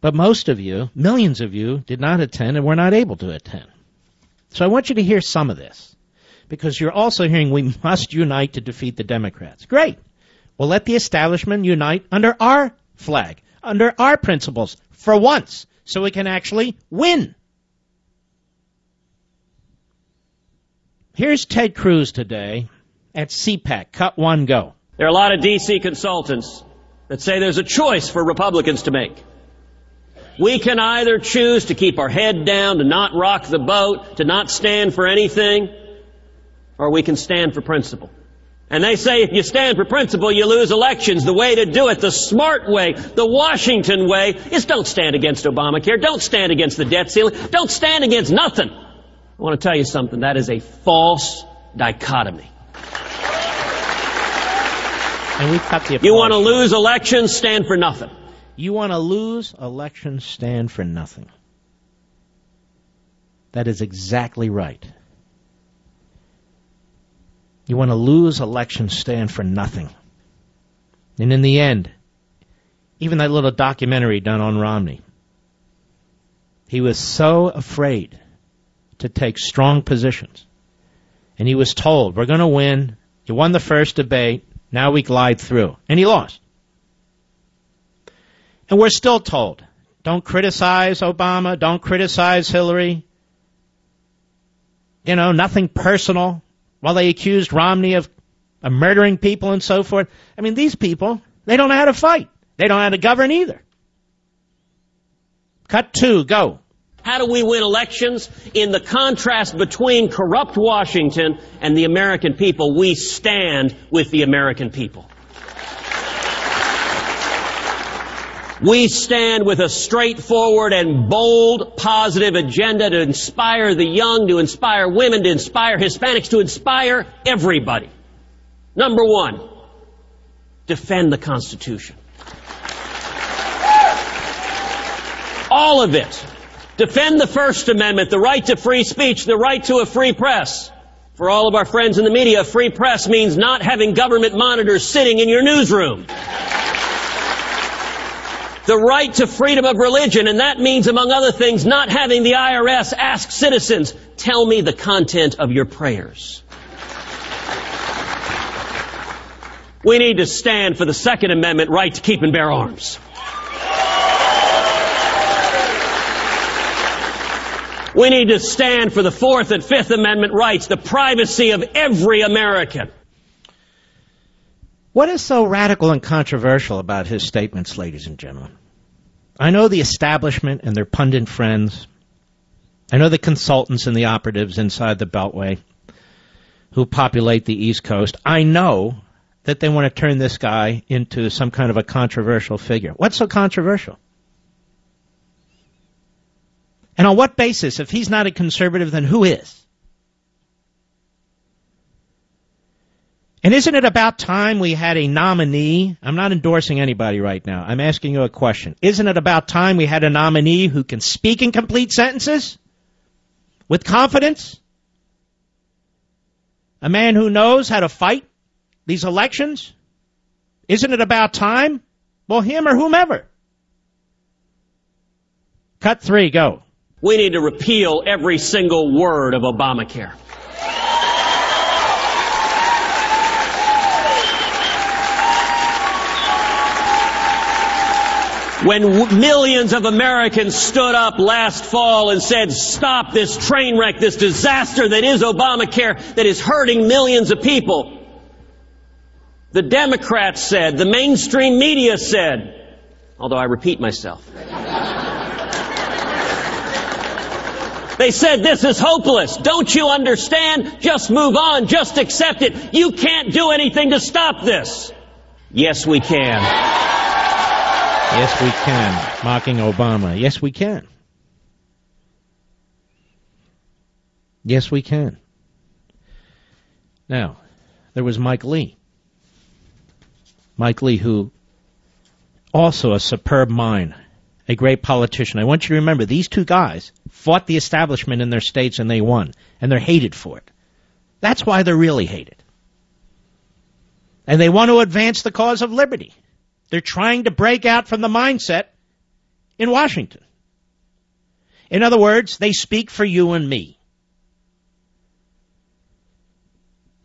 But most of you, millions of you, did not attend and were not able to attend. So I want you to hear some of this. Because you're also hearing we must unite to defeat the Democrats. Great. Well, let the establishment unite under our flag, under our principles, for once, so we can actually win. Here's Ted Cruz today at CPAC. Cut one, go. There are a lot of D.C. consultants that say there's a choice for Republicans to make. We can either choose to keep our head down, to not rock the boat, to not stand for anything, or we can stand for principle. And they say if you stand for principle, you lose elections. The way to do it, the smart way, the Washington way, is don't stand against Obamacare. Don't stand against the debt ceiling. Don't stand against nothing. I want to tell you something. That is a false dichotomy. And we cut the You want to lose elections, stand for nothing. You want to lose elections, stand for nothing. That is exactly right. You want to lose elections, stand for nothing. And in the end, even that little documentary done on Romney, he was so afraid to take strong positions. And he was told, we're going to win. You won the first debate. Now we glide through. And he lost. And we're still told, don't criticize Obama. Don't criticize Hillary. You know, nothing personal while they accused Romney of, of murdering people and so forth. I mean, these people, they don't know how to fight. They don't know how to govern either. Cut two, go. How do we win elections? In the contrast between corrupt Washington and the American people, we stand with the American people. We stand with a straightforward and bold, positive agenda to inspire the young, to inspire women, to inspire Hispanics, to inspire everybody. Number one, defend the Constitution. All of it. Defend the First Amendment, the right to free speech, the right to a free press. For all of our friends in the media, free press means not having government monitors sitting in your newsroom the right to freedom of religion, and that means, among other things, not having the IRS ask citizens, tell me the content of your prayers. We need to stand for the Second Amendment right to keep and bear arms. We need to stand for the Fourth and Fifth Amendment rights, the privacy of every American. What is so radical and controversial about his statements, ladies and gentlemen? I know the establishment and their pundit friends. I know the consultants and the operatives inside the Beltway who populate the East Coast. I know that they want to turn this guy into some kind of a controversial figure. What's so controversial? And on what basis? If he's not a conservative, then who is? And isn't it about time we had a nominee? I'm not endorsing anybody right now. I'm asking you a question. Isn't it about time we had a nominee who can speak in complete sentences? With confidence? A man who knows how to fight these elections? Isn't it about time? Well, him or whomever. Cut three, go. We need to repeal every single word of Obamacare. When w- millions of Americans stood up last fall and said, stop this train wreck, this disaster that is Obamacare, that is hurting millions of people. The Democrats said, the mainstream media said, although I repeat myself. They said, this is hopeless. Don't you understand? Just move on. Just accept it. You can't do anything to stop this. Yes, we can. Yes, we can. Mocking Obama. Yes, we can. Yes, we can. Now, there was Mike Lee. Mike Lee, who also a superb mind, a great politician. I want you to remember these two guys fought the establishment in their states and they won, and they're hated for it. That's why they're really hated. And they want to advance the cause of liberty. They're trying to break out from the mindset in Washington. In other words, they speak for you and me.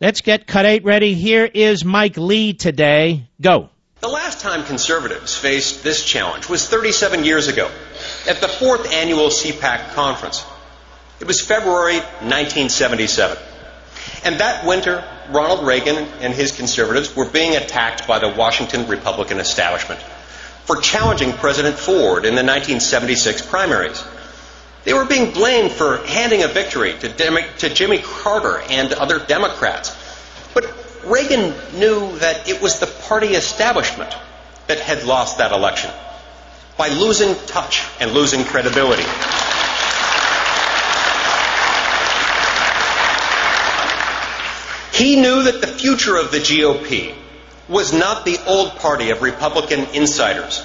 Let's get cut eight ready. Here is Mike Lee today. Go. The last time conservatives faced this challenge was 37 years ago at the fourth annual CPAC conference. It was February 1977. And that winter, Ronald Reagan and his conservatives were being attacked by the Washington Republican establishment for challenging President Ford in the 1976 primaries. They were being blamed for handing a victory to, Dem- to Jimmy Carter and other Democrats. But Reagan knew that it was the party establishment that had lost that election by losing touch and losing credibility. He knew that the future of the GOP was not the old party of Republican insiders.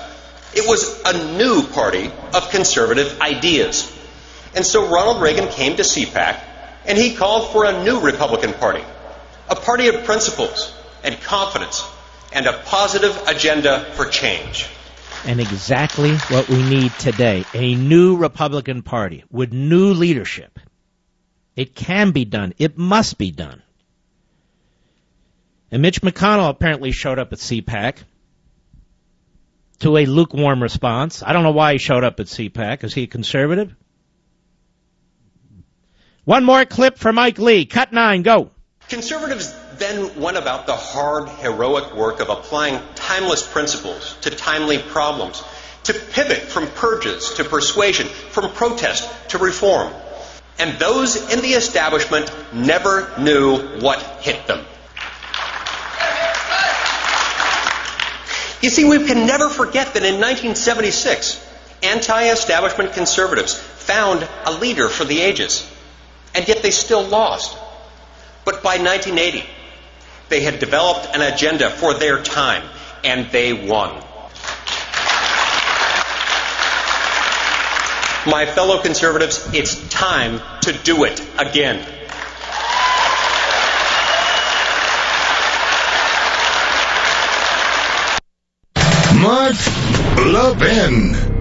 It was a new party of conservative ideas. And so Ronald Reagan came to CPAC and he called for a new Republican Party, a party of principles and confidence and a positive agenda for change. And exactly what we need today a new Republican Party with new leadership. It can be done, it must be done. And Mitch McConnell apparently showed up at CPAC to a lukewarm response. I don't know why he showed up at CPAC. Is he a conservative? One more clip for Mike Lee. Cut nine, go. Conservatives then went about the hard, heroic work of applying timeless principles to timely problems, to pivot from purges to persuasion, from protest to reform. And those in the establishment never knew what hit them. You see, we can never forget that in 1976, anti establishment conservatives found a leader for the ages, and yet they still lost. But by 1980, they had developed an agenda for their time, and they won. My fellow conservatives, it's time to do it again. Mark Levin.